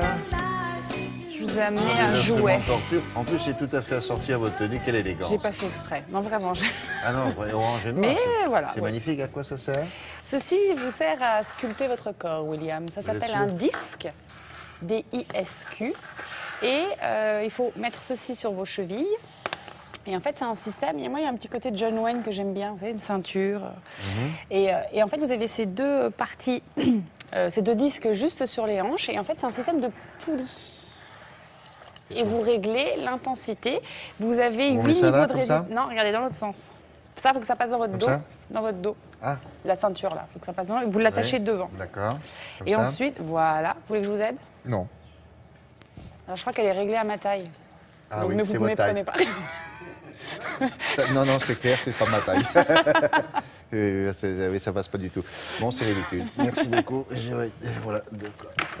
ça Je vous ai amené Des un jouet. de torture. En plus, c'est tout à fait assorti à votre tenue. Quelle élégance. J'ai pas fait exprès. Non, vraiment. je- Ah non, orange et noir. Mais voilà, C'est magnifique. À quoi ça sert? Ceci vous sert à sculpter votre corps, William. Ça s'appelle un disque, D-I-S-Q. Et euh, il faut mettre ceci sur vos chevilles. Et en fait, c'est un système. Et moi, il y a un petit côté John Wayne que j'aime bien. Vous savez, une ceinture. Mhm. Et, euh, et en fait, vous avez ces deux parties, euh, ces deux disques juste sur les hanches. Et en fait, c'est un système de poulies. Et vous réglez l'intensité. Vous avez On huit là, niveaux de résistance. Non, regardez dans l'autre sens. Ça, il faut que ça passe dans votre Comme dos. Dans votre dos. Ah, La ceinture là, faut que ça passe dans. Vous l'attachez devant. D'accord. Et ça ensuite, voilà. Vous voulez que je vous aide? Non. Alors je crois qu'elle est réglée à ma taille. Ah Donc oui, ne c'est vous votre taille. méprenez pas. Ça- non, non, c'est clair, c'est pas ma taille. Euh, c'est- oui, ça passe pas du tout. Bon, c'est ridicule. Merci beaucoup. Voilà,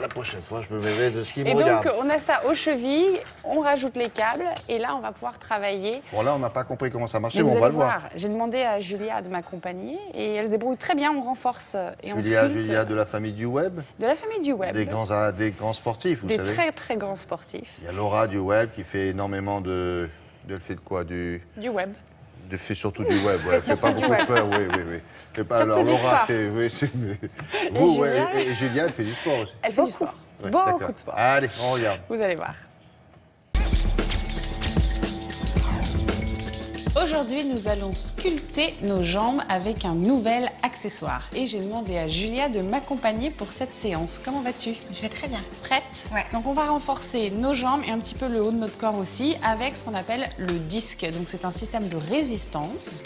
la prochaine fois, je me mêlerai de ce qui me Et donc regarde. on a ça aux chevilles, on rajoute les câbles et là on va pouvoir travailler. Bon, là, on n'a pas compris comment ça marchait, Mais on va le voir. voir, j'ai demandé à Julia de m'accompagner et elle se débrouille très bien, on renforce euh, et on Julia, sculpte Julia de la famille du web, de la famille du web, des grands, des grands sportifs, vous des savez. très très grands sportifs Il y a Laura du web qui fait énormément de. De elle fait de quoi du, du web. de fait surtout du web. Ouais. Fait Fait pas beaucoup de sport, oui, oui, oui. Fait pas, alors, Laura, c'est. Oui, vous, et, et Julia, elle fait du sport aussi. Elle fait du sport, Ouais, beaucoup de sport. Allez, on regarde. Vous allez voir. Aujourd'hui, nous allons sculpter nos jambes avec un nouvel accessoire. Et j'ai demandé à Julia de m'accompagner pour cette séance. Comment vas-tu? Je vais très bien. Prête? Ouais. Donc on va renforcer nos jambes et un petit peu le haut de notre corps aussi avec ce qu'on appelle le disque. Donc c'est un système de résistance.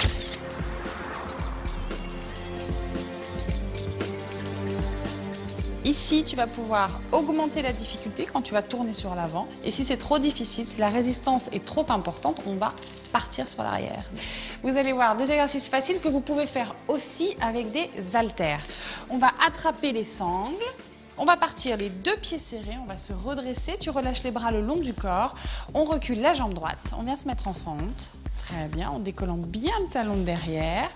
Ici, tu vas pouvoir augmenter la difficulté quand tu vas tourner sur l'avant. Et si c'est trop difficile, si la résistance est trop importante, on va partir sur l'arrière. Vous allez voir des exercices faciles que vous pouvez faire aussi avec des haltères. On va attraper les sangles. On va partir les deux pieds serrés, on va se redresser, tu relâches les bras le long du corps, on recule la jambe droite, on vient se mettre en fente. Très bien, en décollant bien le talon de derrière.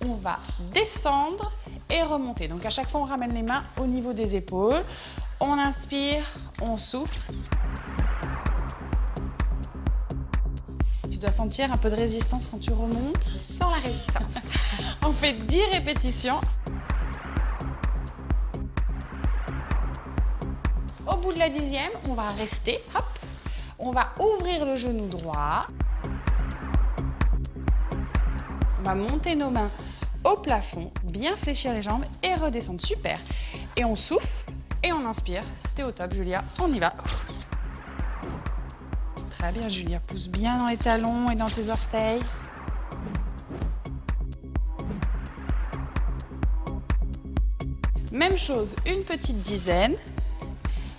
On va descendre et remonter. Donc à chaque fois, on ramène les mains au niveau des épaules. On inspire, on souffle. Tu dois sentir un peu de résistance quand tu remontes. Je sens la résistance. On fait 10 répétitions. Au bout de la dixième, on va rester. Hop. On va ouvrir le genou droit. On va monter nos mains au plafond, bien fléchir les jambes et redescendre. Super. Et on souffle et on inspire. T'es au top, Julia. On y va. Très bien, Julia. Pousse bien dans les talons et dans tes orteils. Même chose, une petite dizaine.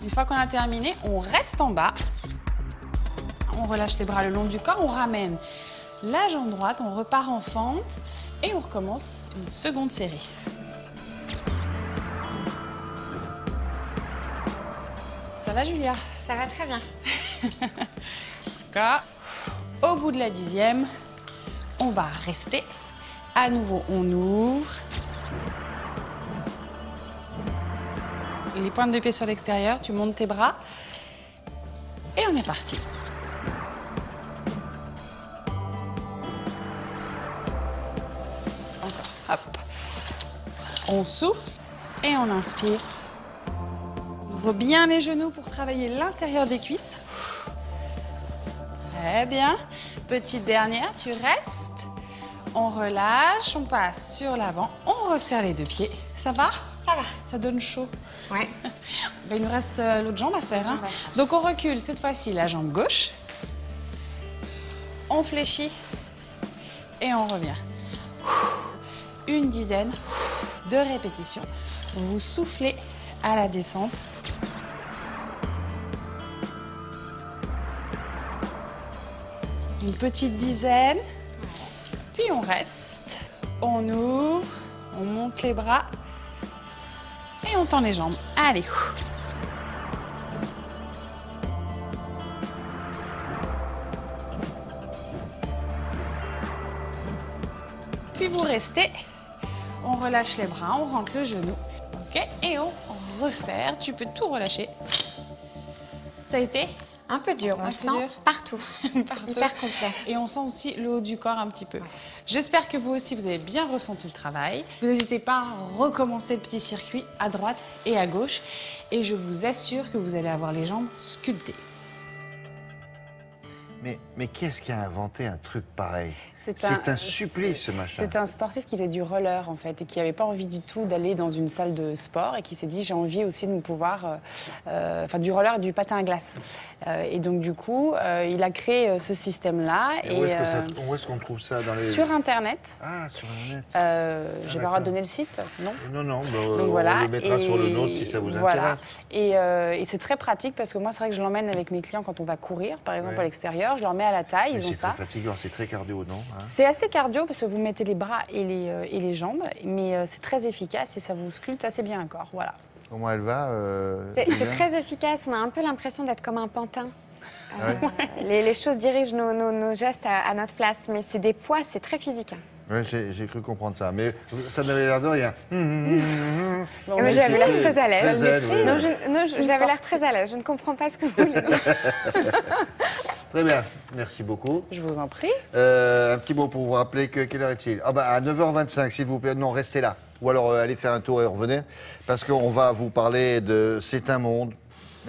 Une fois qu'on a terminé, on reste en bas. On relâche les bras le long du corps, on ramène la jambe droite, on repart en fente et on recommence une seconde série. Ça va Julia? Ça va très bien. D'accord. Au bout de la dixième, on va rester. À nouveau, on ouvre. Les pointes de pied sur l'extérieur, tu montes tes bras. Et on est parti. On souffle et on inspire. Ouvre bien les genoux pour travailler l'intérieur des cuisses. Très bien. Petite dernière, tu restes. On relâche, on passe sur l'avant, on resserre les deux pieds. Ça va? Ça va. Ça donne chaud. Ouais. Ben, il nous reste euh, l'autre jambe à faire. hein. jambe à faire. Donc on recule cette fois-ci la jambe gauche. On fléchit et on revient. Une dizaine de répétitions. Vous soufflez à la descente. Une petite dizaine. Puis on reste. On ouvre. On monte les bras. Et on tend les jambes. Allez. Puis vous restez. On relâche les bras, on rentre le genou. OK Et on resserre. Tu peux tout relâcher. Ça a été Un peu dur, on Un le peu sent dur partout. Partout. Hyper complet. Et on sent aussi le haut du corps un petit peu. J'espère que vous aussi, vous avez bien ressenti le travail. Vous n'hésitez pas à recommencer le petit circuit à droite et à gauche. Et je vous assure que vous allez avoir les jambes sculptées. Mais, mais qui est-ce qui a inventé un truc pareil C'est un- un supplice, ce machin. C'est un sportif qui faisait du roller en fait et qui n'avait pas envie du tout d'aller dans une salle de sport et qui s'est dit j'ai envie aussi de me pouvoir, euh, euh, enfin du roller et du patin à glace. Euh, et donc du coup, euh, il a créé ce système-là Et où est-ce qu'on trouve ça dans les... sur internet. Ah, sur Internet. Euh, j'ai pas le droit de donner le site, non? Non, non, bah, donc on voilà. le mettra Et sur le nôtre si ça vous voilà. intéresse. Et, et c'est très pratique parce que moi, c'est vrai que je l'emmène avec mes clients quand on va courir, par exemple Ouais. à l'extérieur. Je leur mets à la taille, Mais ils ont c'est ça. très fatigant, c'est très cardio, non hein C'est assez cardio parce que vous mettez les bras et les, euh, et les jambes, mais euh, c'est très efficace et ça vous sculpte assez bien un corps. Voilà. Comment elle va euh, C'est c'est très efficace. On a un peu l'impression d'être comme un pantin. Ah les, les choses dirigent nos, nos- nos gestes à, à notre place, mais c'est des poids, c'est très physique. Ouais, j'ai cru comprendre ça, mais ça n'avait l'air de rien. Mais j'avais l'air très à l'aise. j'avais l'air très à l'aise. Je ne comprends pas ce que vous voulez dire. Très bien, merci beaucoup. Je vous en prie. Euh, un petit mot pour vous rappeler que quelle heure est-il? Ah bah à 9h25 s'il vous plaît. Non, restez là. Ou alors euh, allez faire un tour et revenez. Parce qu'on va vous parler de C'est un monde.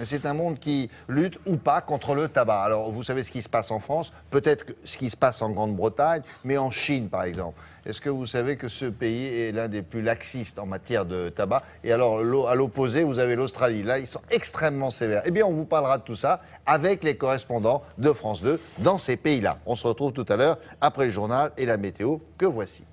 C'est un monde qui lutte ou pas contre le tabac. Alors vous savez ce qui se passe en France, peut-être ce qui se passe en Grande-Bretagne, mais en Chine par exemple. Est-ce que vous savez que ce pays est l'un des plus laxistes en matière de tabac? Et alors l'o- à l'opposé, vous avez l'Australie. Là, ils sont extrêmement sévères. Eh bien, on vous parlera de tout ça avec les correspondants de France 2 dans ces pays-là. On se retrouve tout à l'heure après le journal et la météo que voici.